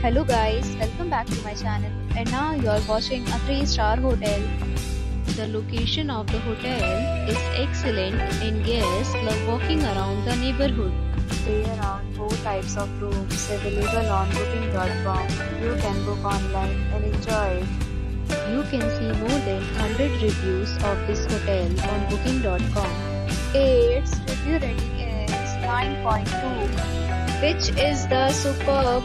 Hello guys, welcome back to my channel and now you're watching a 3 star hotel. The location of the hotel is excellent and guests love walking around the neighborhood. There are four types of rooms available on booking.com. You can book online and enjoy it. You can see more than 100 reviews of this hotel on booking.com. Its review rating is 9.2 which is the superb.